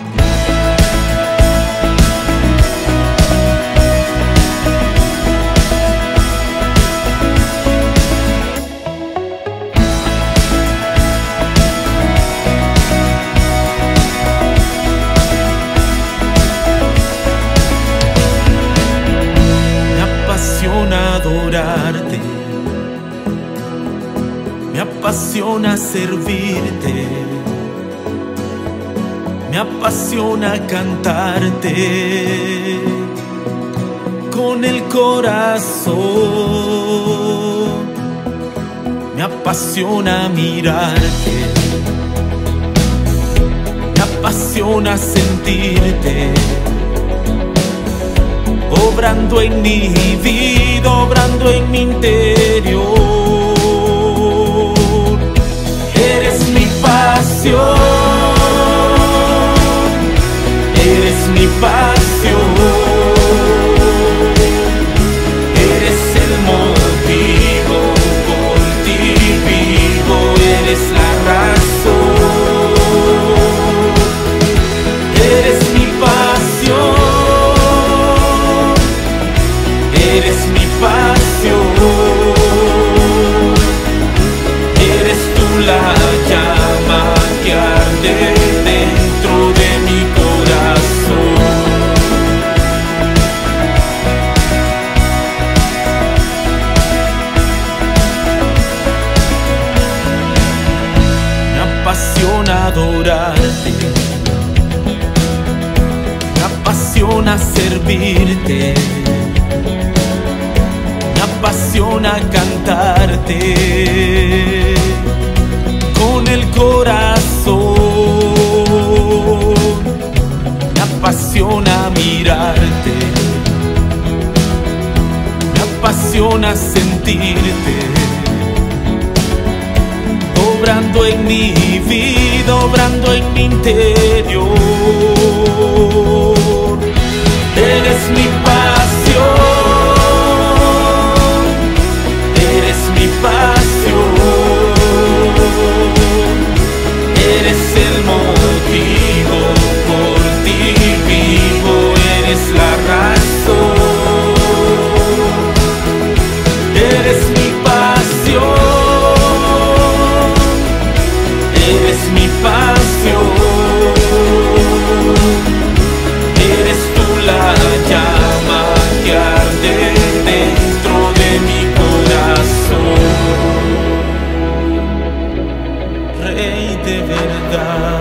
Me apasiona adorarte, me apasiona servirte, me apasiona cantarte con el corazón, me apasiona mirarte, me apasiona sentirte obrando en mi vida, obrando en mi interior. Llama que arde dentro de mi corazón. Me apasiona adorarte. Me apasiona servirte, apasiona cantarte con el corazón, me apasiona mirarte, me apasiona sentirte, obrando en mi vida, obrando en mi interior. vida.